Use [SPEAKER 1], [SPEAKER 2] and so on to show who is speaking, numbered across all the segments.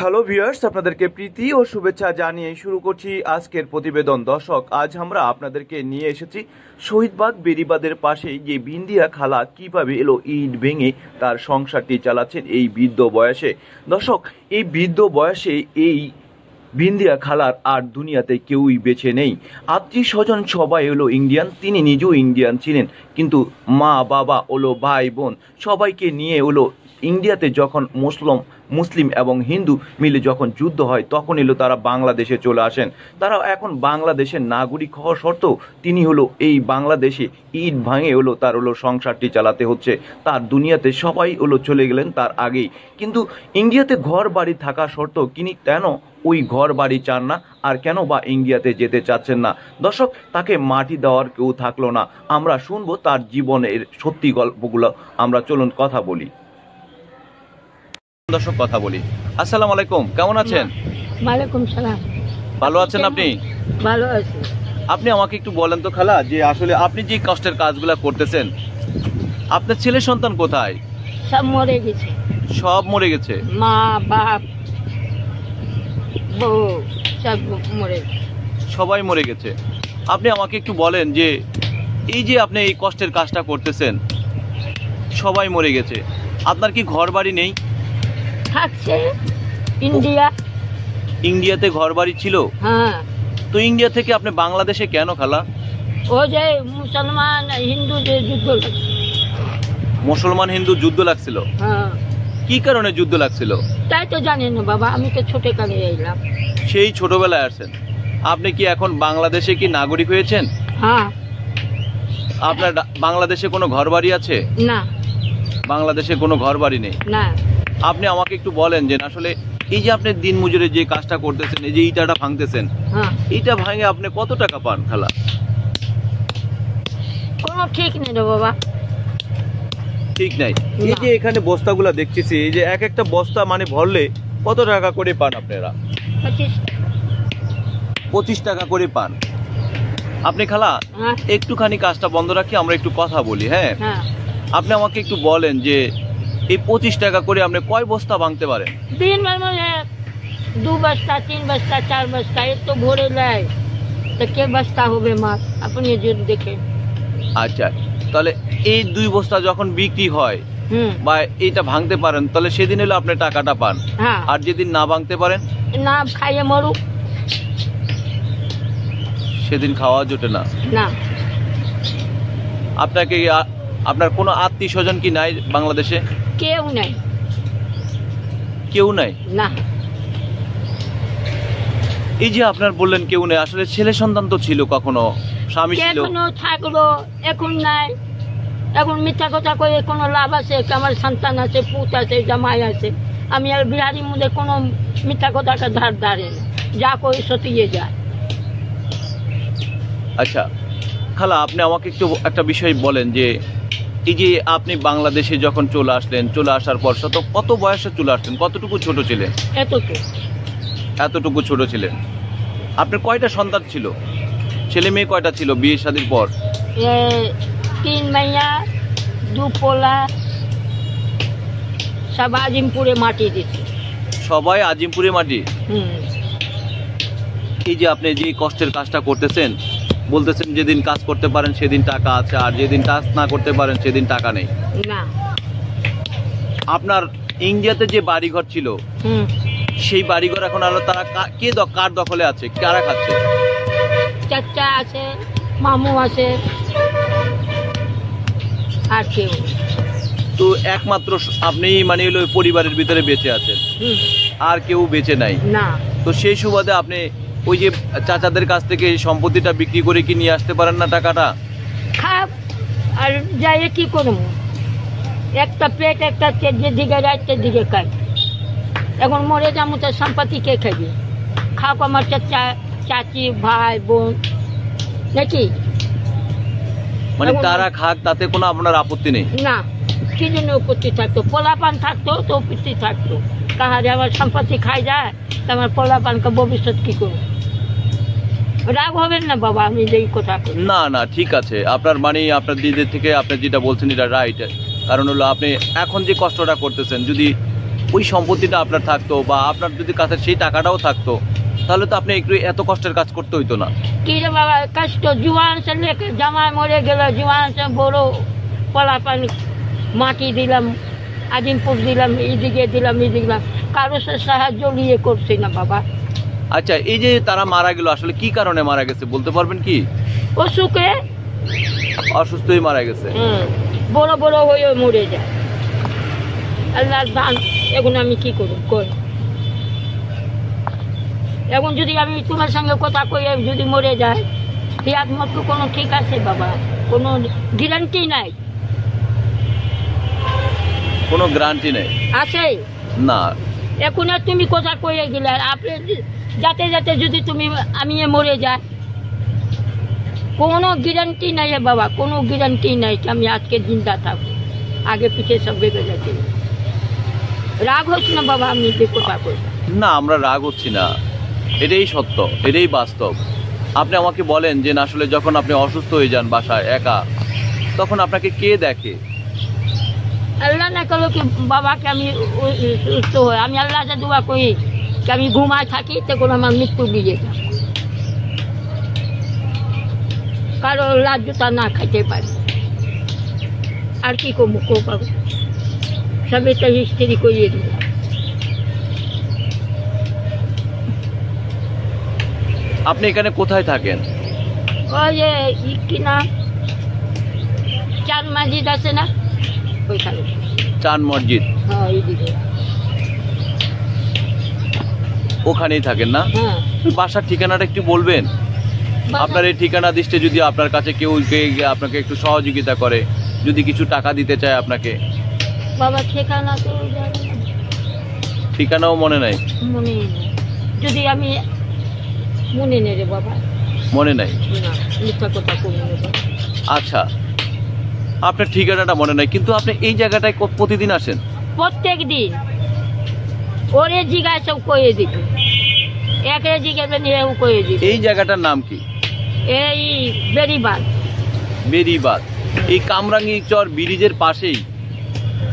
[SPEAKER 1] Hello viewers আপনাদেরকে প্রীতি ও শুভেচ্ছা জানিয়ে শুরু করছি আজকের প্রতিবেদন। দর্শক, আজ আমরা আপনাদেরকে নিয়ে এসেছি শহীদবাগ বেরিবাদের পাশে যে বিন্দিয়া খালা কীভাবে এলো ইট ভেঙে তার সংসারটি চালাচ্ছেন এই বৃদ্ধ বয়সে। দর্শক, এই বৃদ্ধ বয়সে এই বিন্দিয়া খালার আর দুনিয়াতে কেউই বেছে নেই। আত্মীয় স্বজন সবাই হলো ইন্ডিয়ান, তিনি নিজেও ইন্ডিয়ান ছিলেন। কিন্তু মা, বাবা হলো ভাই, বোন, সবাইকে নিয়ে হলো ইন্ডিয়াতে যখন মুসলম, মুসলিম এবং হিন্দু মিলে যখন যুদ্ধ হয়, তখন এলো তারা বাংলাদেশে চলে আসেন। তারা এখন বাংলাদেশের নাগরিক হওয়া সত্ত্বেও তিনি হলো এই বাংলাদেশে ইট ভাঙে হলো তার হলো সংসারটি চালাতে হচ্ছে। তার দুনিয়াতে সবাই হলো চলে গেলেন তার আগেই। কিন্তু ইন্ডিয়াতে ঘর বাড়ি থাকা সত্ত্বেও তিনি কেন ওই ঘর বাড়ি চান না আর কেন বা ইন্ডিয়াতে যেতে চাচ্ছেন না? দর্শক তাকে মাটি দেওয়ার কেউ থাকল না। আমরা শুনব তার জীবনের সত্যি গল্পগুলো। আমরা চলুন কথা বলি। দর্শক কথা বলি। আসসালামু আলাইকুম কেমন আছেন?
[SPEAKER 2] ওয়ালাইকুম সালাম।
[SPEAKER 1] ভালো আছেন আপনি?
[SPEAKER 2] ভালো আছি।
[SPEAKER 1] আপনি আমাকে একটু বলেন তো খালা যে আসলে আপনি যে কষ্টের কাজগুলো করতেছেন আপনার ছেলে সন্তান কোথায়?
[SPEAKER 2] সব মরে গেছে।
[SPEAKER 1] সব মরে গেছে?
[SPEAKER 2] মা বাপ বউ সব মরে
[SPEAKER 1] সবাই মরে গেছে। আপনি আমাকে একটু বলেন যে এই যে আপনি এই কষ্টের কাজটা করতেছেন সবাই মরে গেছে। আপনার কি ঘর বাড়ি নেই?
[SPEAKER 2] থাকছে। ইন্ডিয়া।
[SPEAKER 1] ইন্ডিয়াতে ঘর বাড়ি ছিল?
[SPEAKER 2] হ্যাঁ।
[SPEAKER 1] তো ইন্ডিয়া থেকে আপনি বাংলাদেশে কেন খালা?
[SPEAKER 2] ও যে মুসলমান হিন্দু যে যুদ্ধ
[SPEAKER 1] মুসলমান হিন্দু যুদ্ধ লাগছিল?
[SPEAKER 2] হ্যাঁ।
[SPEAKER 1] কি কারণে যুদ্ধ লাগছিল?
[SPEAKER 2] তাই তো জানেন না বাবা আমি তো ছোটে কালে এলাম।
[SPEAKER 1] সেই ছোটবেলায় আসছেন আপনি কি এখন বাংলাদেশে কি নাগরিক হয়েছেন?
[SPEAKER 2] হ্যাঁ।
[SPEAKER 1] আপনার বাংলাদেশে কোনো ঘর বাড়ি আছে?
[SPEAKER 2] না।
[SPEAKER 1] বাংলাদেশে কোনো ঘর বাড়ি নেই?
[SPEAKER 2] না।
[SPEAKER 1] আপনি আমাকে একটু বলেন যে আসলে এই যে আপনি দিন মজুরে যে কাজটা করতেছেন এই যে ইটাটা ভাঙতেছেন
[SPEAKER 2] হ্যাঁ।
[SPEAKER 1] এইটা ভাঙে আপনি কত টাকা পান খালা?
[SPEAKER 2] কোনো ঠিক নেই রে বাবা।
[SPEAKER 1] ঠিক নাই। এই যে এখানে বস্তাগুলো দেখতেছি এই যে এক একটা বস্তা মানে ভরলে কত টাকা করে পান আপনারা?
[SPEAKER 2] পঁচিশ।
[SPEAKER 1] টাকা করে পান। আপনি খালা
[SPEAKER 2] হ্যাঁ।
[SPEAKER 1] একটুখানি কাজটা বন্ধ রাখি আমরা একটু কথা বলি হ্যাঁ?
[SPEAKER 2] হ্যাঁ?
[SPEAKER 1] আপনি আমাকে একটু বলেন যে এই পঁচিশ টাকা করে আপনি কয় বস্তা ভাঙতে পারেন?
[SPEAKER 2] দিন মানে মানে দু বস্তা তিন বস্তা চার বস্তা এর তো ভরে নেয় তো কে বস্তা হবে মাছ? আপনি যদি দেখেন।
[SPEAKER 1] আচ্ছা তাহলে এই দুই বস্তা যখন বিক্রি হয় বা ভাঙতে পারেন তাহলে সেদিন হলো আপনি টাকাটা পান।
[SPEAKER 2] হ্যাঁ।
[SPEAKER 1] আর যেদিন না ভাঙতে পারেন?
[SPEAKER 2] না খাইয়ে মরু
[SPEAKER 1] সেদিন খাওয়া জোটে না। আপনাকে আপনার কোনো আত্মীয় স্বজন কি নাই বাংলাদেশে?
[SPEAKER 2] কেউ নাই।
[SPEAKER 1] কেউ নাই?
[SPEAKER 2] না।
[SPEAKER 1] এই যে আপনার বললেন কেউ নেই আসলে ছেলে সন্তান তো ছিল কখনো? স্বামী ছিল।
[SPEAKER 2] এখনও থাকল এখন নাই। এখন মিথ্যা কথা কয়ে কোনো লাভ আছে? আমার সন্তান আছে পুত আছে জামাই আছে। আমি আর বিহারির মধ্যে কোনো মিথ্যা কথাকে ধার ধারে না। যা কই সতিয়ে যায়।
[SPEAKER 1] আচ্ছা খালা আপনি আমাকে একটু একটা বিষয় বলেন যে এই যে আপনি বাংলাদেশে যখন চলে আসলেন চলে আসার পর শত কত বয়সে চলে আসলেন? কতটুকু ছোট ছিলেন?
[SPEAKER 2] এতটুকু।
[SPEAKER 1] এতটুকু ছোট ছিলেন। আপনার কয়টা সন্তান ছিল? ছেলে মেয়ে কয়টা ছিল বিয়ে শাদির পর?
[SPEAKER 2] তিন মাইয়া দুপোলা সব আজিমপুরে মাটি দিচ্ছে
[SPEAKER 1] সবাই আজিমপুরে মাটি? এই যে আপনি যে কষ্টের কাজটা করতেছেন বলতেছেন যেদিন কাজ করতে পারেন সেদিন টাকা আছে আর যেদিন কাজ না করতে পারেন সেদিন টাকা নেই। আপনার ইন্ডিয়াতে যে বাড়িঘর ছিল সেই বাড়িঘর এখন আলো তারা কে কার দখলে আছে? কারা খাচ্ছে?
[SPEAKER 2] চাচা আছে মামু আছে আর কেউ
[SPEAKER 1] তো একমাত্র আপনি মানে হলো পরিবারের ভিতরে বেঁচে আছেন? আর কেউ বেঁচে নাই?
[SPEAKER 2] না।
[SPEAKER 1] তো সেই সুবাদে আপনি ওই যে চাচাদের কাছ থেকে সম্পত্তিটা বিক্রি করে কি নিয়ে আসতে পারেন না টাকাটা?
[SPEAKER 2] খাপ আর যাই কি করব? একটা পেট একটা যেদিকে রাতের দিকে খাই এখন মরে যাব তো সম্পত্তি কে খাবি? খাপ আমার চাচা। চাচি ভাই বোন। নাকি?
[SPEAKER 1] মানে তারা খাক তাতে কোনো আপনার আপত্তি নেই?
[SPEAKER 2] না কি জন্য উপস্থিত থাকতো। পোলাপান থাকতো তো উপস্থিত থাকতো। কাহা যে আমার সম্পত্তি খাই যায় তো আমার পোলাপানকে ভবিষ্যৎ কি করব? রাগ হবেন না বাবা আমি যেই কথা
[SPEAKER 1] না না ঠিক আছে। আপনার মানে আপনার দিদির থেকে আপনি যেটা বলছেন এটা রাইট কারণ হলো আপনি এখন যে কষ্টটা করতেছেন যদি ওই সম্পত্তিটা আপনার থাকতো বা আপনার যদি কাছে সেই টাকাটাও থাকতো তাহলে তো আপনি একটু এত কষ্টের কাজ করতে হইতো না।
[SPEAKER 2] কি রে বাবা কষ্ট জুয়ান সে লেকে জামাই মরে গেল জুয়ান সে বড় পলা পানি মাটি দিলাম আজিমপুর দিলাম এইদিকে দিলাম এইদিকে দিলাম। কারও সে সাহায্য নিয়ে করছি না বাবা।
[SPEAKER 1] আচ্ছা এই যে তারা মারা গেল আসলে কি কারণে মারা গেছে বলতে পারবেন কি?
[SPEAKER 2] অসুখে?
[SPEAKER 1] অসুস্থই মারা গেছে।
[SPEAKER 2] হুম, বড় বড় হয়ে মরে যায়। আল্লাহর দান এখন আমি কি করব কই? এখন যদি আমি তোমার সঙ্গে কথা কই যদি মরে যায় ইয়াদ মতো কোনো ঠিক আছে বাবা কোনো গ্যারান্টি নাই।
[SPEAKER 1] কোনো গ্যারান্টি নেই।
[SPEAKER 2] আছে?
[SPEAKER 1] না।
[SPEAKER 2] এখন আর তুমি কথা কয়ে গেলে আপনি যাতে যাতে যদি তুমি আমি মরে যাই। কোনো গ্যারান্টি নাই বাবা কোনো গ্যারান্টি নাই আমি আজকে জিন্দা থাকব। আগে পিছে সব ভেবে যাচ্ছে রাগ হচ্ছে না বাবা আমি যে কথা কই
[SPEAKER 1] না আমরা রাগ হচ্ছি না। এটাই সত্য, এটাই বাস্তব। আপনি আমাকে বলেন যে, না, আসলে যখন আপনি অসুস্থ হয়ে যান বাসায় একা, তখন আপনাকে কে দেখে?
[SPEAKER 2] আল্লাহ না করল কি বাবাকে আমি সুস্থ হয় আমি আল্লাহকে দোয়া করি কি আমি ঘুমায় থাকি, তখন আমার মৃত্যু দিয়ে কারও লাজ্জতা না খাইতে পারি। আর কি করব, কো পাবো? সবে তো হিস্ট্রি করিয়ে দিল
[SPEAKER 1] আপনি এখানে কোথায় থাকেন?
[SPEAKER 2] ওই যে কি না চার মাজিদ আছে না? ওইখানে।
[SPEAKER 1] চান মসজিদ।
[SPEAKER 2] হ্যাঁ এইদিকে
[SPEAKER 1] ওখানেই থাকেন না?
[SPEAKER 2] হ্যাঁ।
[SPEAKER 1] বাসার ঠিকানাটা একটু বলবেন? আপনার এই ঠিকানা দৃষ্টে যদি আপনার কাছে কেউ আপনাকে একটু সহযোগিতা করে যদি কিছু টাকা দিতে চায় আপনাকে।
[SPEAKER 2] বাবা ঠিকানা তো
[SPEAKER 1] ঠিকানাও মনে নাই?
[SPEAKER 2] মনে নেই। যদি আমি মনে নেই রে বাবা।
[SPEAKER 1] মনে নাই?
[SPEAKER 2] না মিথ্যা কথা বাবা।
[SPEAKER 1] আচ্ছা আপনার ঠিকানাটা মনে নাই কিন্তু আপনি এই জায়গাটায় প্রতিদিন আসেন?
[SPEAKER 2] প্রত্যেক দিন। ওরে জিগায় সব কয়ে দিত একে জিগাবে নিয়ে কয়ে দিত
[SPEAKER 1] এই জায়গাটার নাম কি?
[SPEAKER 2] এই বেরিবাদ
[SPEAKER 1] বেরিবাদ এই কামরাঙ্গি চর ব্রিজের পাশেই?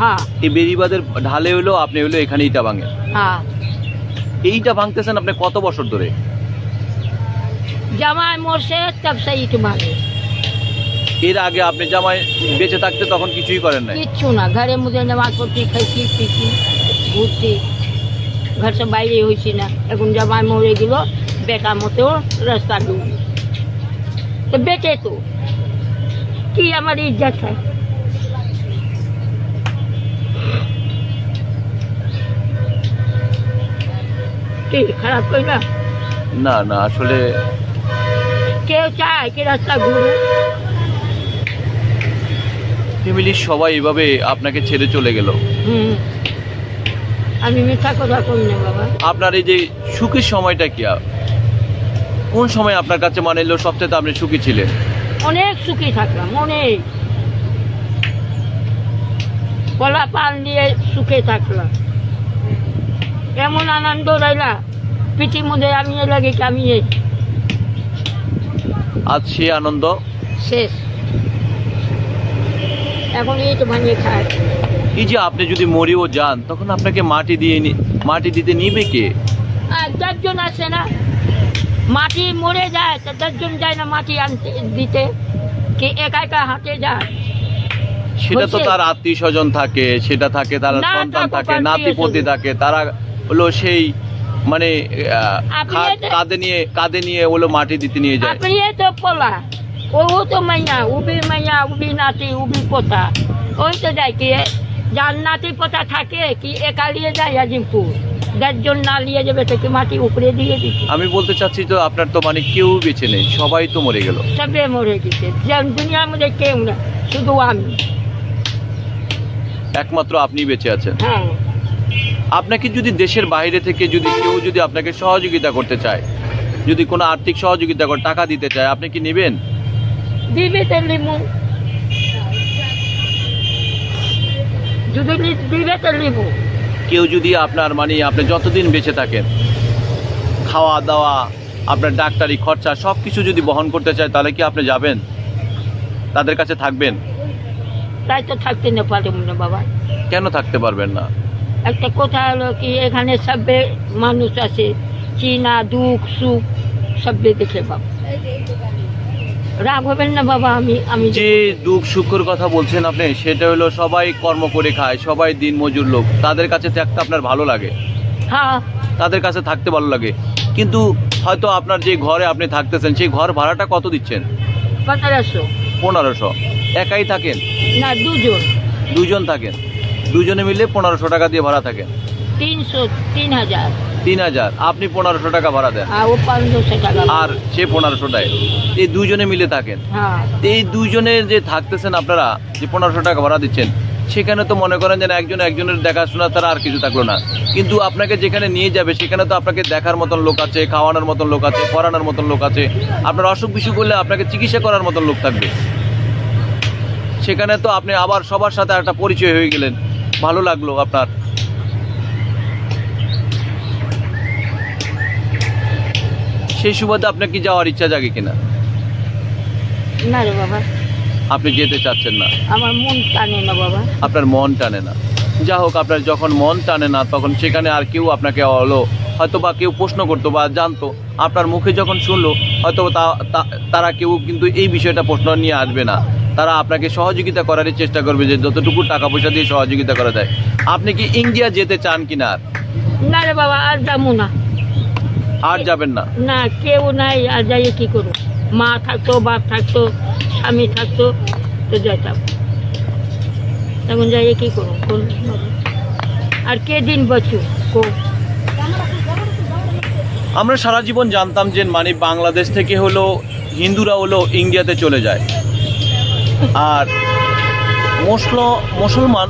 [SPEAKER 2] হ্যাঁ।
[SPEAKER 1] এই বেরিবাদের ঢালে হলো আপনি হলো এখানে ইটা ভাঙেন।
[SPEAKER 2] হ্যাঁ।
[SPEAKER 1] এইটা ভাঙতেছেন আপনি কত বছর ধরে?
[SPEAKER 2] জামাই মরছে তব সে ইট মারে।
[SPEAKER 1] এর আগে আপনি জামাই বেঁচে থাকতে তখন কিছুই করেন নাই?
[SPEAKER 2] কিচ্ছু না ঘরে মুঝে নামাজ পড়ছি খাইছি পিছি ঘুরছি। ঘর সে বাইরে হয়েছি না এখন জামাই মরে গেল বেটা মতো রাস্তা ডুবি তো বেটে তো কি আমার ইজ্জত হয়? কি খারাপ
[SPEAKER 1] না না আসলে
[SPEAKER 2] কেউ চায় কি রাস্তা ঘুরু।
[SPEAKER 1] ফ্যামিলির সবাই এভাবে আপনাকে ছেড়ে চলে গেল।
[SPEAKER 2] হুম। আমি মিথ্যা কথা কই না বাবা।
[SPEAKER 1] আপনার এই যে সুখের সময়টা কি আ- কোন সময় আপনার কাছে মানে এলো সবচেয়ে আপনি সুখী ছিলেন?
[SPEAKER 2] অনেক সুখী থাকলাম অনেক। কলা পান দিয়ে সুখে থাকলাম। এমন আনন্দ রইলা। পিঠি মধ্যে আমি এ লাগে কি আমি এই
[SPEAKER 1] আজ সে আনন্দ?
[SPEAKER 2] শেষ। এখন এই তো ভাঙিয়ে খায়।
[SPEAKER 1] এই যে আপনি যদি মরেও যান তখন আপনাকে মাটি দিয়ে মাটি দিতে নিবে কে?
[SPEAKER 2] দশজন আসে না। মাটি মরে যায় তো দশজন যায় না মাটি আনতে দিতে। কি একা একা হাতে যায়।
[SPEAKER 1] সেটা তো তার আত্মীয় স্বজন থাকে সেটা থাকে তার সন্তান থাকে নাতিপতি থাকে তারা হলো সেই মানে কাঁধে নিয়ে কাঁধে নিয়ে ওগুলো মাটি দিতে নিয়ে যায়।
[SPEAKER 2] আপনি তো পোলা। ও তো মাইয়া উবি মাইয়া উবি নাতি উবি পোতা। ওই তো যায় কি যার নাতি পোতা থাকে কি একা নিয়ে যায় আজিমপুর। দশজন না নিয়ে যাবে তো কি মাটি উপরে দিয়ে দিচ্ছে
[SPEAKER 1] আমি বলতে চাচ্ছি তো আপনার তো মানে কেউ বেঁচে নেই সবাই তো মরে গেল।
[SPEAKER 2] সবে মরে গেছে। দুনিয়ার মধ্যে কেউ না শুধু আমি।
[SPEAKER 1] একমাত্র আপনি বেঁচে আছেন।
[SPEAKER 2] হ্যাঁ।
[SPEAKER 1] আপনাকে যদি দেশের বাইরে থেকে যদি কেউ যদি আপনাকে সহযোগিতা করতে চায় যদি কোনো আর্থিক সহযোগিতা করে টাকা দিতে চায় আপনি কি নেবেন?
[SPEAKER 2] দিবে যদি দিবে
[SPEAKER 1] কেউ যদি আপনার মানে আপনি যতদিন বেঁচে থাকেন খাওয়া দাওয়া আপনার ডাক্তারি খরচা সব কিছু যদি বহন করতে চায় তাহলে কি আপনি যাবেন? তাদের কাছে থাকবেন?
[SPEAKER 2] তাই তো থাকতে না পারব না বাবা।
[SPEAKER 1] কেন থাকতে পারবেন না?
[SPEAKER 2] একটা কথা হলো কি এখানে সবে মানুষ আছে চীনা দুঃখ সুখ সবে দেখে বাবা রাগ হবেন না বাবা আমি আমি
[SPEAKER 1] যে দুঃখ সুখের কথা বলছেন আপনি সেটা হলো সবাই কর্ম করে খায় সবাই দিন মজুর লোক। তাদের কাছে থাকতে আপনার ভালো লাগে।
[SPEAKER 2] হ্যাঁ।
[SPEAKER 1] তাদের কাছে থাকতে ভালো লাগে। কিন্তু হয়তো আপনার যে ঘরে আপনি থাকতেছেন সেই ঘর ভাড়াটা কত দিচ্ছেন?
[SPEAKER 2] পনেরোশো।
[SPEAKER 1] পনেরোশো। একাই থাকেন?
[SPEAKER 2] না দুজন।
[SPEAKER 1] দুজন থাকেন? দুজনে মিলে পনেরোশো টাকা দিয়ে ভাড়া থাকেন
[SPEAKER 2] তিনশো তিন হাজার।
[SPEAKER 1] তিন হাজার। আপনি পনেরোশো টাকা ভাড়া দেন।
[SPEAKER 2] আর
[SPEAKER 1] সে পনেরোশো টাকা। এই দুজনে মিলে থাকেন।
[SPEAKER 2] হ্যাঁ।
[SPEAKER 1] এই দুজনে যে থাকতেছেন আপনারা যে পনেরোশো টাকা ভাড়া দিচ্ছেন সেখানে তো মনে করেন যে না, একজন একজনের দেখাশোনা তারা আর কিছু থাকল না। কিন্তু আপনাকে যেখানে নিয়ে যাবে সেখানে তো আপনাকে দেখার মতন লোক আছে খাওয়ানোর মতন লোক আছে পড়ানোর মতন লোক আছে। আপনার অসুখ বিসুখ করলে আপনাকে চিকিৎসা করার মতন লোক থাকবে। সেখানে তো আপনি আবার সবার সাথে একটা পরিচয় হয়ে গেলেন। ভালো লাগল আপনার। সেই সুবাদে আপনার কি যাওয়ার ইচ্ছা জাগে কিনা?
[SPEAKER 2] না রে বাবা।
[SPEAKER 1] আপনি যেতে চাচ্ছেন না।
[SPEAKER 2] আমার মন টানে না বাবা।
[SPEAKER 1] আপনার মন টানে না। যা হোক আপনার যখন মন টানে না তখন সেখানে আর কেউ আপনাকে হলো হয়তো বা কেউ প্রশ্ন করতো বা জানতো। আপনার মুখে যখন শুনলো হয়তো তারা কেউ কিন্তু এই বিষয়টা প্রশ্ন নিয়ে আসবে না। তারা আপনাকে সহযোগিতা করারই চেষ্টা করবে যে যতটুকু টাকা পয়সা দিয়ে সহযোগিতা করা যায়। আপনি কি ইন্ডিয়া যেতে চান কিনা? আর?
[SPEAKER 2] না রে বাবা আর যাব না।
[SPEAKER 1] আর যাবেন না?
[SPEAKER 2] না কেউ নাই আর যাইয়ে কি করব? মা থাকতো বাপ থাকতো স্বামী থাকতো তো যাইতাম। এখন যাইয়ে কি করব আর কে দিন বছু কো?
[SPEAKER 1] আমরা সারা জীবন জানতাম যে মানে বাংলাদেশ থেকে হলো হিন্দুরা হলো ইন্ডিয়াতে চলে যায়। আর মুসল মুসলমান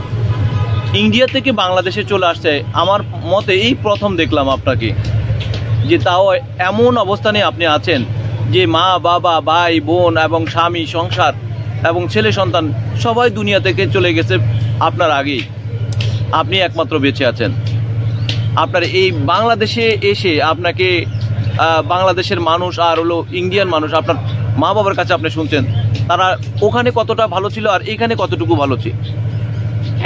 [SPEAKER 1] ইন্ডিয়া থেকে বাংলাদেশে চলে আসছে, আমার মতে এই প্রথম দেখলাম আপনাকে, যে তাও এমন অবস্থানে আপনি আছেন, যে মা, বাবা, ভাই, বোন এবং স্বামী, সংসার এবং ছেলে, সন্তান সবাই দুনিয়া থেকে চলে গেছে আপনার আগেই। আপনি একমাত্র বেঁচে আছেন। আপনার এই বাংলাদেশে এসে আপনাকে বাংলাদেশের মানুষ আর হলো ইন্ডিয়ান মানুষ, আপনার মা বাবার কাছে আপনি শুনছেন তারা ওখানে কতটা ভালো ছিল আর এখানে কতটুকু ভালো ছিল?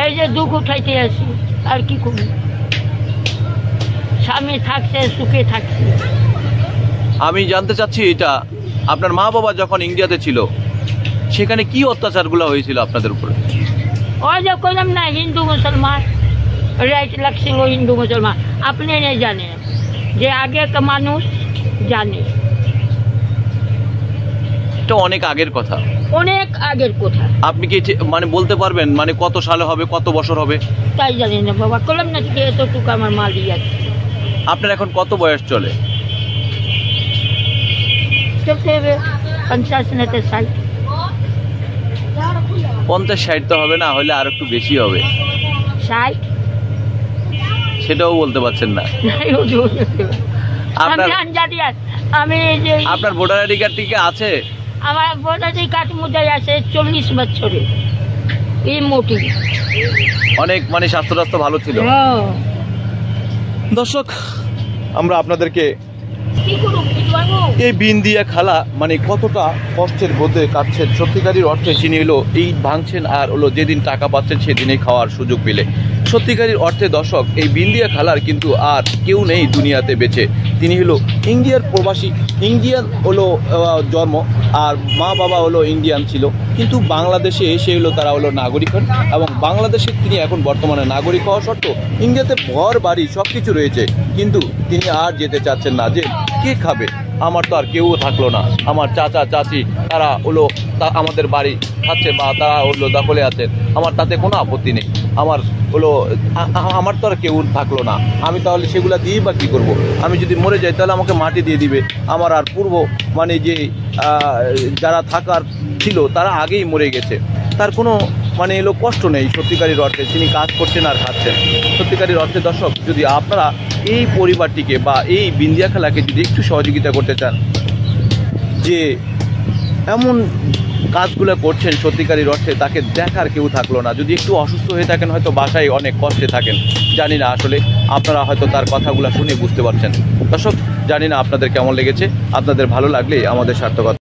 [SPEAKER 2] এই যে দুঃখ উঠাইতে আসি আর কি করব? স্বামী থাকছে সুখে থাকছে।
[SPEAKER 1] আমি জানতে চাচ্ছি এটা আপনার মা বাবা যখন ইন্ডিয়াতে ছিল সেখানে কি অত্যাচারগুলো হয়েছিল আপনাদের উপরে?
[SPEAKER 2] ওই যে না হিন্দু মুসলমান রাইট লাগছিল হিন্দু মুসলমান। আপনি জানেন যে আগে মানুষ জানে।
[SPEAKER 1] এটা অনেক আগের কথা।
[SPEAKER 2] অনেক আগের কথা।
[SPEAKER 1] আপনি কি মানে বলতে পারবেন মানে কত সালে হবে কত বছর হবে?
[SPEAKER 2] তাই জানি না বাবা করলাম না এতটুকু আমার মালি আছে।
[SPEAKER 1] আপনার এখন কত বয়স চলে?
[SPEAKER 2] পঞ্চাশ নেতে ষাট।
[SPEAKER 1] পঞ্চাশ ষাট তো হবে না হলে আর একটু বেশি হবে।
[SPEAKER 2] ষাট?
[SPEAKER 1] সেটাও বলতে পারছেন না। আপনার
[SPEAKER 2] আমি
[SPEAKER 1] আপনার ভোটার আইডি কার্ড আছে?
[SPEAKER 2] আমার বোঝাতে কাঠ মুদাই আছে চল্লিশ বছরে। এই মোটি
[SPEAKER 1] অনেক মানে স্বাস্থ্য টাস্থ্য ভালো ছিল।
[SPEAKER 2] হ্যাঁ।
[SPEAKER 1] দর্শক আমরা আপনাদেরকে? এই বিন দিয়া খালা মানে কতটা কষ্টের মধ্যে কাটছেন। সত্যিকারীর অর্থে চিনি হলো এই ভাঙছেন আর হলো যেদিন টাকা পাচ্ছেন সেদিনে খাওয়ার সুযোগ পেলে। সত্যিকারীর অর্থে দর্শক, এই বিন্দিয়া খালার কিন্তু আর কেউ নেই দুনিয়াতে বেঁচে। তিনি হলো ইন্ডিয়ার প্রবাসী, ইন্ডিয়ান হলো জন্ম, আর মা বাবা হলো ইন্ডিয়ান ছিল। কিন্তু বাংলাদেশে এসে হলো তারা হলো নাগরিক হন এবং বাংলাদেশে তিনি এখন বর্তমানে নাগরিক হওয়া সত্ত্বেও ইন্ডিয়াতে ঘর, বাড়ি সব কিছু রয়েছে। কিন্তু তিনি আর যেতে চাচ্ছেন না যে কে খাবে। আমার তো আর কেউ থাকল না। আমার চাচা, চাচি, তারা হলো তা আমাদের বাড়ি খাচ্ছে বা তারা হলো দখলে আছেন আমার তাতে কোনো আপত্তি নেই। আমার হলো আমার তো আর কেউ থাকল না। আমি তাহলে সেগুলো দিয়েই বা কী করব? আমি যদি মরে যাই তাহলে আমাকে মাটি দিয়ে দিবে। আমার আর পূর্ব মানে যে যারা থাকার ছিল তারা আগেই মরে গেছে। তার কোনো মানে এলো কষ্ট নেই সত্যিকারীর অর্থে। তিনি কাজ করছেন আর খাচ্ছেন। সত্যিকারীর অর্থে দর্শক, যদি আপনারা এই পরিবারটিকে বা এই বিন্দিয়া খেলাকে যদি একটু সহযোগিতা করতে চান, যে এমন কাজগুলো করছেন সত্যিকারীর অর্থে, তাকে দেখার কেউ থাকল না। যদি একটু অসুস্থ হয়ে থাকেন, হয়তো বাসায় অনেক কষ্টে থাকেন। জানি না আসলে আপনারা হয়তো তার কথাগুলো শুনে বুঝতে পারছেন। দর্শক, জানি না আপনাদের কেমন লেগেছে। আপনাদের ভালো লাগলে আমাদের সার্থকতা